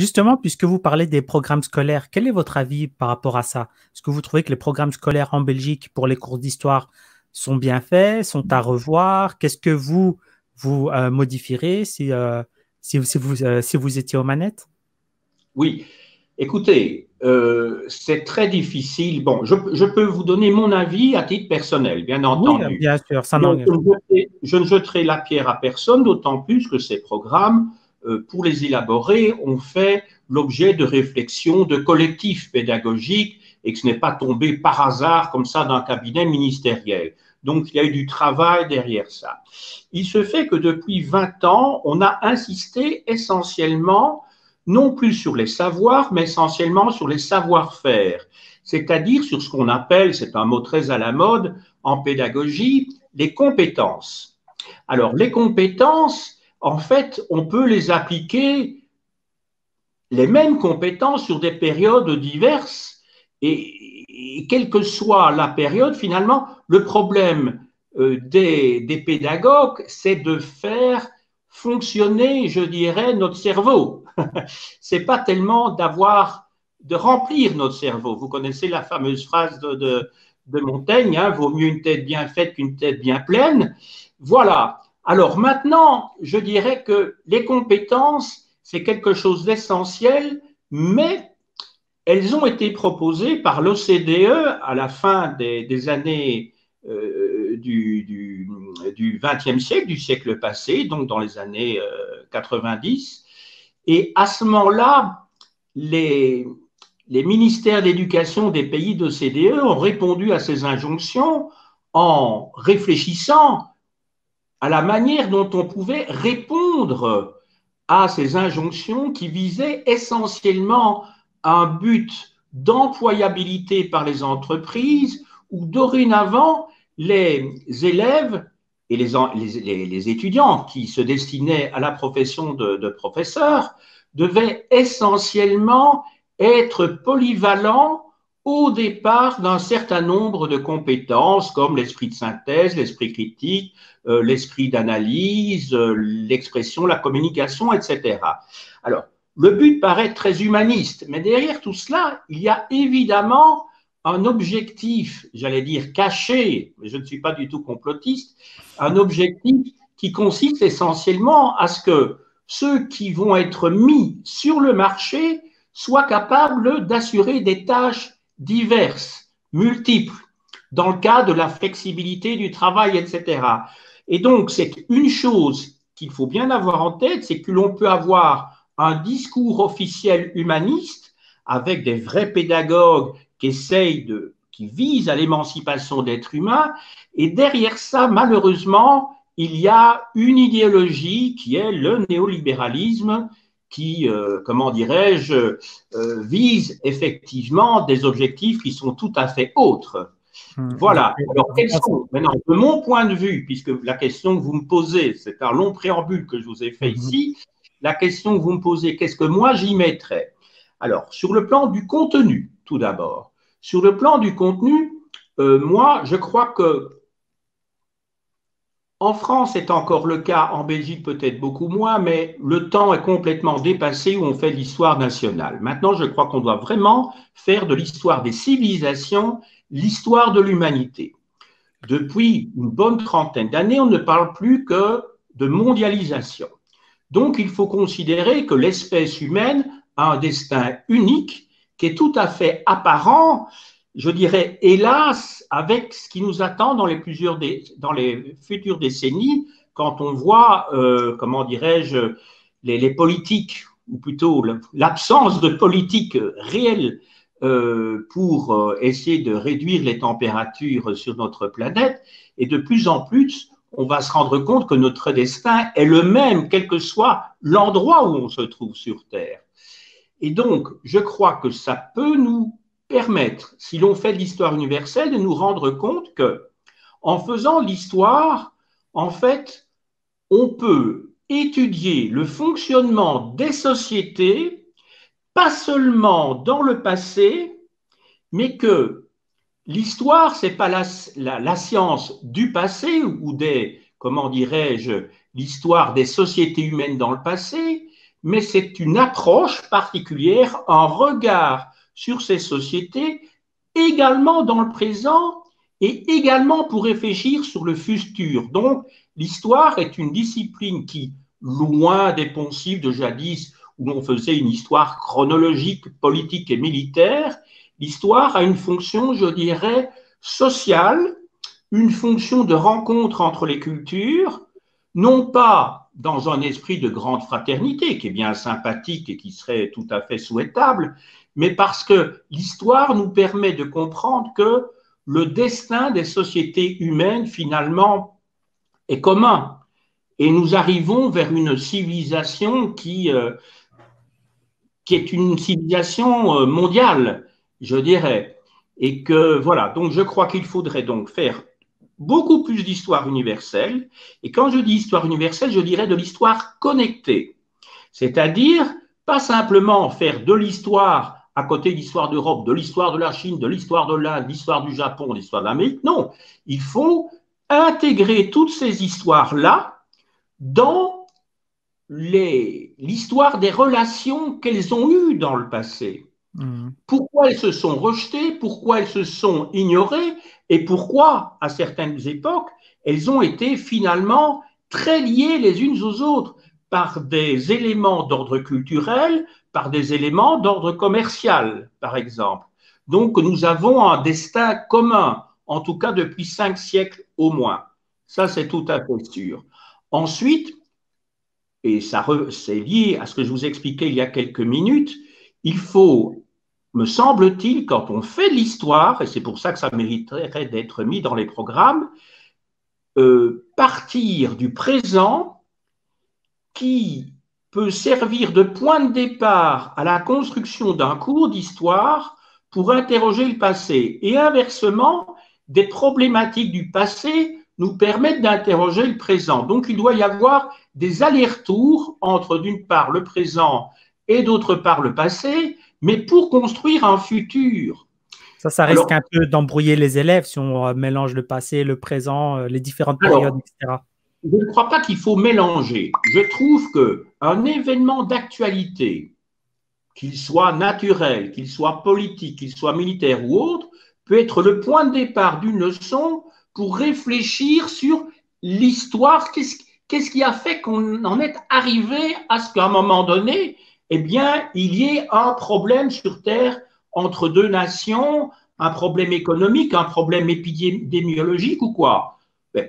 Justement, puisque vous parlez des programmes scolaires, quel est votre avis par rapport à ça? Est-ce que vous trouvez que les programmes scolaires en Belgique pour les cours d'histoire sont bien faits, sont à revoir? Qu'est-ce que vous, vous euh, modifierez si, euh, si, vous, euh, si vous étiez aux manettes? Oui, écoutez, c'est très difficile. Bon, je, je, peux vous donner mon avis à titre personnel, bien entendu. Oui, bien sûr, ça je, je ne jeterai la pierre à personne, d'autant plus que ces programmes pour les élaborer, ont fait l'objet de réflexions de collectifs pédagogiques et que ce n'est pas tombé par hasard comme ça d'un cabinet ministériel. Donc, il y a eu du travail derrière ça. Il se fait que depuis 20 ans, on a insisté essentiellement, non plus sur les savoirs, mais essentiellement sur les savoir-faire, c'est-à-dire sur ce qu'on appelle, c'est un mot très à la mode en pédagogie, les compétences. Alors, les compétences, en fait, on peut les appliquer les mêmes compétences sur des périodes diverses et, quelle que soit la période, finalement, le problème euh, des, des, pédagogues, c'est de faire fonctionner, je dirais, notre cerveau. c'est pas tellement d'avoir, de remplir notre cerveau. Vous connaissez la fameuse phrase de, Montaigne, hein, vaut mieux une tête bien faite qu'une tête bien pleine. Voilà. Alors maintenant, je dirais que les compétences, c'est quelque chose d'essentiel, mais elles ont été proposées par l'OCDE à la fin des, années euh, du, XXe siècle, du siècle passé, donc dans les années 90. Euh, Et à ce moment-là, les, les ministères d'éducation des pays d'OCDE ont répondu à ces injonctions en réfléchissant à la manière dont on pouvait répondre à ces injonctions qui visaient essentiellement un but d'employabilité par les entreprises où dorénavant les élèves et les, étudiants qui se destinaient à la profession de professeur devaient essentiellement être polyvalents au départ d'un certain nombre de compétences comme l'esprit de synthèse, l'esprit critique, euh, l'esprit d'analyse, euh, l'expression, la communication, etc. Alors, le but paraît très humaniste, mais derrière tout cela, il y a évidemment un objectif, j'allais dire caché, mais je ne suis pas du tout complotiste, un objectif qui consiste essentiellement à ce que ceux qui vont être mis sur le marché soient capables d'assurer des tâches diverses, multiples, dans le cas de la flexibilité du travail, etc. Et donc, c'est une chose qu'il faut bien avoir en tête, c'est que l'on peut avoir un discours officiel humaniste avec des vrais pédagogues qui essayent de, qui visent à l'émancipation d'êtres humains, et derrière ça, malheureusement, il y a une idéologie qui est le néolibéralisme qui, euh, comment dirais-je, euh, vise effectivement des objectifs qui sont tout à fait autres. Hmm. Voilà. Alors, quels sont, maintenant, de mon point de vue, puisque la question que vous me posez, c'est un long préambule que je vous ai fait hmm. ici, la question que vous me posez, qu'est-ce que moi j'y mettrais? Alors, sur le plan du contenu, tout d'abord. Sur le plan du contenu, euh, moi, je crois que en France, c'est encore le cas, en Belgique peut-être beaucoup moins, mais le temps est complètement dépassé où on fait l'histoire nationale. Maintenant, je crois qu'on doit vraiment faire de l'histoire des civilisations l'histoire de l'humanité. Depuis une bonne trentaine d'années, on ne parle plus que de mondialisation. Donc, il faut considérer que l'espèce humaine a un destin unique qui est tout à fait apparent je dirais, hélas, avec ce qui nous attend dans les, plusieurs dans les futures décennies, quand on voit, euh, comment dirais-je, les, politiques, ou plutôt l'absence de politique réelle euh, pour euh, essayer de réduire les températures sur notre planète, et de plus en plus, on va se rendre compte que notre destin est le même, quel que soit l'endroit où on se trouve sur Terre. Et donc, je crois que ça peut nous permettre, si l'on fait de l'histoire universelle, de nous rendre compte que, en faisant l'histoire, en fait, on peut étudier le fonctionnement des sociétés, pas seulement dans le passé, mais que l'histoire, c'est pas la, la, science du passé ou des, comment dirais-je, l'histoire des sociétés humaines dans le passé, mais c'est une approche particulière, un regard sur ces sociétés, également dans le présent et également pour réfléchir sur le futur. Donc, l'histoire est une discipline qui, loin des poncifs de jadis où l'on faisait une histoire chronologique, politique et militaire, l'histoire a une fonction, je dirais, sociale, une fonction de rencontre entre les cultures, non pas dans un esprit de grande fraternité, qui est bien sympathique et qui serait tout à fait souhaitable, mais parce que l'histoire nous permet de comprendre que le destin des sociétés humaines, finalement, est commun. Et nous arrivons vers une civilisation qui, euh, qui est une civilisation euh, mondiale, je dirais. Et que, voilà, donc je crois qu'il faudrait donc faire beaucoup plus d'histoire universelle. Et quand je dis histoire universelle, je dirais de l'histoire connectée. C'est-à-dire, pas simplement faire de l'histoire à côté de l'histoire d'Europe, de l'histoire de la Chine, de l'histoire de l'Inde, de l'histoire du Japon, de l'histoire de l'Amérique. Non, il faut intégrer toutes ces histoires-là dans l'histoire des relations qu'elles ont eues dans le passé. Mmh. Pourquoi elles se sont rejetées, pourquoi elles se sont ignorées et pourquoi, à certaines époques, elles ont été finalement très liées les unes aux autres par des éléments d'ordre culturel, par des éléments d'ordre commercial, par exemple. Donc nous avons un destin commun, en tout cas depuis cinq siècles au moins. Ça, c'est tout à fait sûr. Ensuite, et ça c'est lié à ce que je vous expliquais il y a quelques minutes, il faut, me semble-t-il, quand on fait l'histoire, et c'est pour ça que ça mériterait d'être mis dans les programmes, euh, partir du présent qui peut servir de point de départ à la construction d'un cours d'histoire pour interroger le passé. Et inversement, des problématiques du passé nous permettent d'interroger le présent. Donc il doit y avoir des allers-retours entre d'une part le présent et d'autre part le passé, mais pour construire un futur. Ça, ça risque un peu d'embrouiller les élèves si on euh, mélange le passé, le présent, euh, les différentes périodes, etc je ne crois pas qu'il faut mélanger. Je trouve que un événement d'actualité, qu'il soit naturel, qu'il soit politique, qu'il soit militaire ou autre, peut être le point de départ d'une leçon pour réfléchir sur l'histoire. Qu'est-ce qui a fait qu'on en est arrivé à ce qu'à un moment donné, eh bien, il y ait un problème sur Terre entre deux nations, un problème économique, un problème épidémiologique ou quoi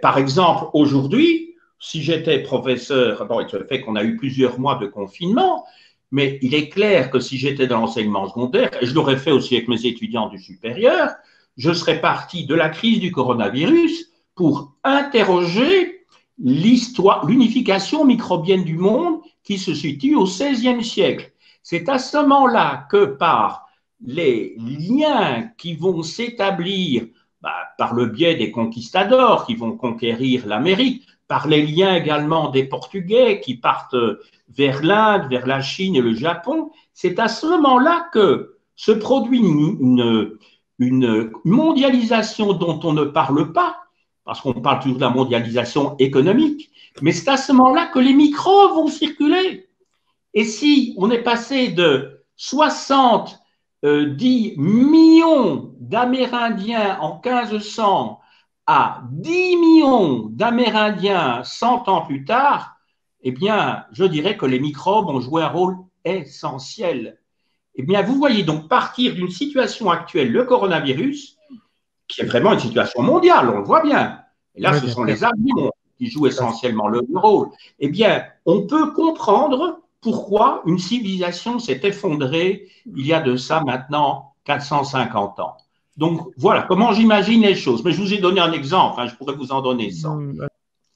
par exemple, aujourd'hui, si j'étais professeur, bon, il se fait qu'on a eu plusieurs mois de confinement, mais il est clair que si j'étais dans l'enseignement secondaire, et je l'aurais fait aussi avec mes étudiants du supérieur, je serais parti de la crise du coronavirus pour interroger l'histoire, l'unification microbienne du monde qui se situe au XVIe siècle. C'est à ce moment-là que par les liens qui vont s'établir bah, par le biais des conquistadors qui vont conquérir l'Amérique, par les liens également des Portugais qui partent vers l'Inde, vers la Chine et le Japon, c'est à ce moment-là que se produit une, une, mondialisation dont on ne parle pas, parce qu'on parle toujours de la mondialisation économique, mais c'est à ce moment-là que les microbes vont circuler. Et si on est passé de 60 10 euh, millions d'Amérindiens en 1500 à 10 millions d'Amérindiens 100 ans plus tard, eh bien, je dirais que les microbes ont joué un rôle essentiel. Eh bien, vous voyez donc partir d'une situation actuelle, le coronavirus, qui est vraiment une situation mondiale, on le voit bien. Et là, ce sont les avions qui jouent essentiellement le rôle. Eh bien, on peut comprendre pourquoi une civilisation s'est effondrée il y a de ça maintenant 450 ans. Donc voilà comment j'imagine les choses. Mais je vous ai donné un exemple, hein, je pourrais vous en donner 100. Bah,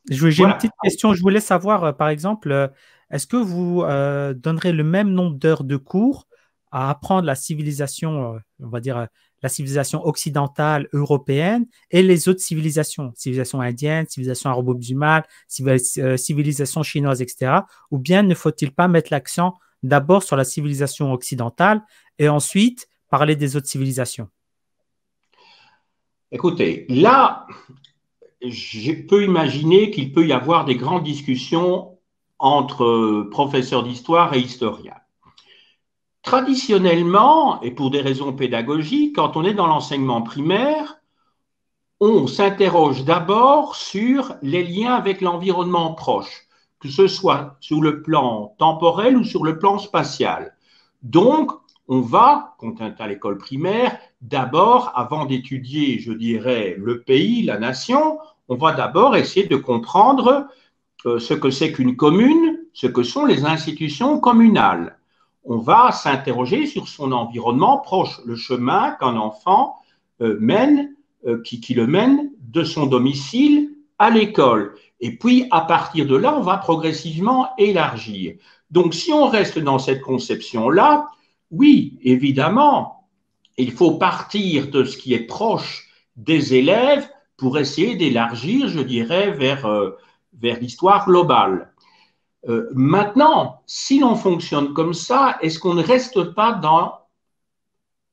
j'ai une petite question, je voulais savoir euh, par exemple, euh, est-ce que vous euh, donnerez le même nombre d'heures de cours à apprendre la civilisation, on va dire la civilisation occidentale européenne et les autres civilisations, civilisation indienne, civilisation arabo-musulmane, euh, civilisation chinoise, etc. Ou bien ne faut-il pas mettre l'accent d'abord sur la civilisation occidentale et ensuite parler des autres civilisations? Écoutez, là, je peux imaginer qu'il peut y avoir des grandes discussions entre professeurs d'histoire et historiens. Traditionnellement, et pour des raisons pédagogiques, quand on est dans l'enseignement primaire, on s'interroge d'abord sur les liens avec l'environnement proche, que ce soit sur le plan temporel ou sur le plan spatial. Donc, on va, quand on est à l'école primaire, d'abord, avant d'étudier, je dirais, le pays, la nation, on va d'abord essayer de comprendre euh, ce que c'est qu'une commune, ce que sont les institutions communales. On va s'interroger sur son environnement proche, le chemin qu'un enfant euh, mène, euh, qui, le mène de son domicile à l'école. Et puis, à partir de là, on va progressivement élargir. Donc, si on reste dans cette conception-là, oui, évidemment, il faut partir de ce qui est proche des élèves pour essayer d'élargir, je dirais, vers, euh, vers l'histoire globale. Euh, maintenant, si l'on fonctionne comme ça, est-ce qu'on ne reste pas dans,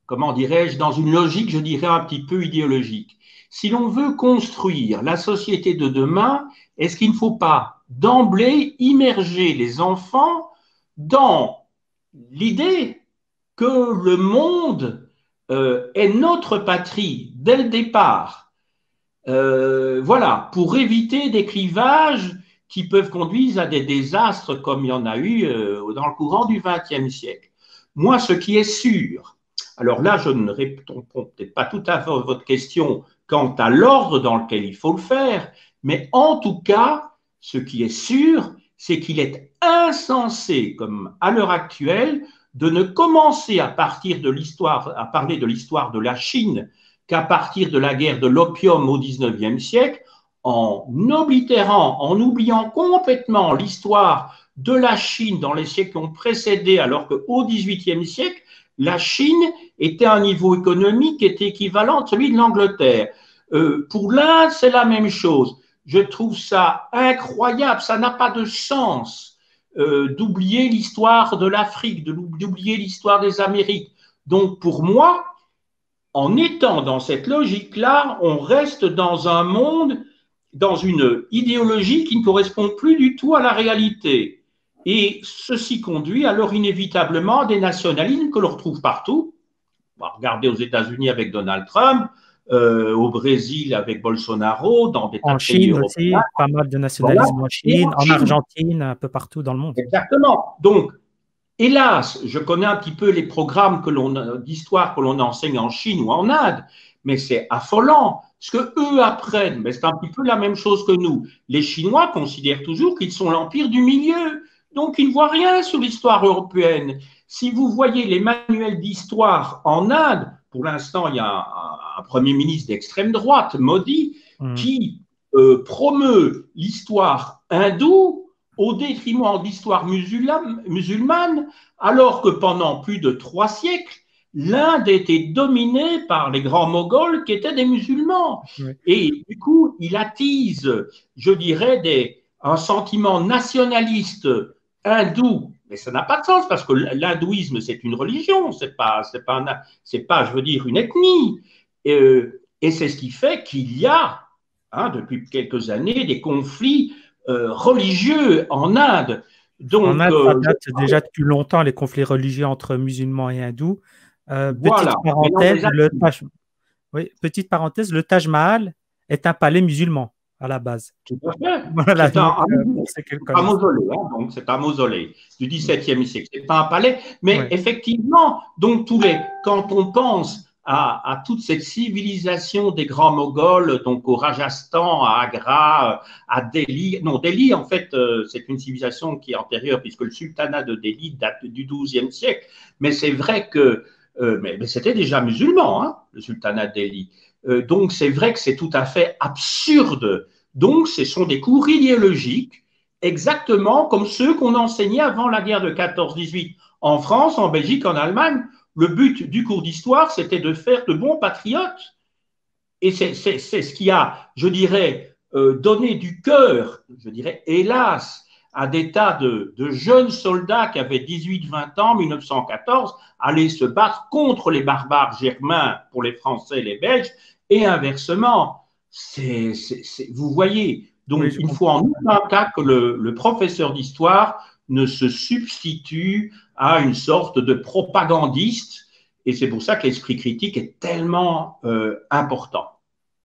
comment dirais-je, dans une logique, je dirais, un petit peu idéologique? Si l'on veut construire la société de demain, est-ce qu'il ne faut pas d'emblée immerger les enfants dans l'idée que le monde euh, est notre patrie dès le départ? Euh, voilà, pour éviter des clivages qui peuvent conduire à des désastres comme il y en a eu euh, dans le courant du XXe siècle. Moi, ce qui est sûr, alors là, je ne réponds peut-être pas tout à fait à votre question quant à l'ordre dans lequel il faut le faire, mais en tout cas, ce qui est sûr, c'est qu'il est insensé, comme à l'heure actuelle, de ne commencer à à parler de l'histoire de la Chine qu'à partir de la guerre de l'opium au XIXe siècle, en oblitérant, en oubliant complètement l'histoire de la Chine dans les siècles qui ont précédé, alors qu'au XVIIIe siècle, la Chine était à un niveau économique qui était équivalent à celui de l'Angleterre. Euh, pour l'Inde, c'est la même chose. Je trouve ça incroyable, ça n'a pas de sens euh, d'oublier l'histoire de l'Afrique, d'oublier l'histoire des Amériques. Donc pour moi, en étant dans cette logique-là, on reste dans un monde, dans une idéologie qui ne correspond plus du tout à la réalité. Et ceci conduit alors inévitablement à des nationalismes que l'on retrouve partout. On va regarder aux États-Unis avec Donald Trump, euh, au Brésil avec Bolsonaro, dans des En Chine aussi, pas mal de nationalisme en Chine, en, Argentine, un peu partout dans le monde. Exactement. Donc, hélas, je connais un petit peu les programmes que l'on d'histoire que l'on enseigne en Chine ou en Inde, mais c'est affolant. Ce que eux apprennent, mais c'est un petit peu la même chose que nous. Les Chinois considèrent toujours qu'ils sont l'empire du milieu, donc ils ne voient rien sur l'histoire européenne. Si vous voyez les manuels d'histoire en Inde, pour l'instant, il y a un, Premier ministre d'extrême droite, Modi, hmm. qui euh, promeut l'histoire hindoue au détriment de l'histoire musulmane, alors que pendant plus de trois siècles, l'Inde était dominée par les grands moghols qui étaient des musulmans. Et du coup, il attise, je dirais, des, un sentiment nationaliste hindou mais ça n'a pas de sens parce que l'hindouisme, c'est une religion, c'est pas, c'est pas, c'est pas, je veux dire, une ethnie. Et, euh, et c'est ce qui fait qu'il y a, hein, depuis quelques années, des conflits euh, religieux en Inde. Donc, en Inde, ça euh, date déjà depuis longtemps, les conflits religieux entre musulmans et hindous. Petite, parenthèse, le Taj... oui, petite parenthèse, le Taj Mahal est un palais musulman à la base. Tout à fait. Voilà, c'est un, euh, mausolée, hein, donc c'est un mausolée du XVIIe siècle. C'est pas un palais, mais effectivement, donc tous les, quand on pense à, à, toute cette civilisation des grands Moghols, donc au Rajasthan, à Agra, à Delhi. Non, Delhi, en fait, euh, c'est une civilisation qui est antérieure, puisque le sultanat de Delhi date du XIIe siècle. Mais c'est vrai que, euh, mais, c'était déjà musulman, hein, le sultanat de. Euh, donc c'est vrai que c'est tout à fait absurde. Donc ce sont des cours idéologiques, exactement comme ceux qu'on enseignait avant la guerre de 14-18 en France, en Belgique, en Allemagne. Le but du cours d'histoire, c'était de faire de bons patriotes. Et c'est ce qui a, je dirais, euh, donné du cœur, je dirais, hélas, à des tas de, de jeunes soldats qui avaient 18-20 ans, 1914, aller se battre contre les barbares germains pour les Français et les Belges, et inversement, c'est, vous voyez, Donc, il faut en aucun cas que le, professeur d'histoire ne se substitue à une sorte de propagandiste. Et c'est pour ça que l'esprit critique est tellement euh, important.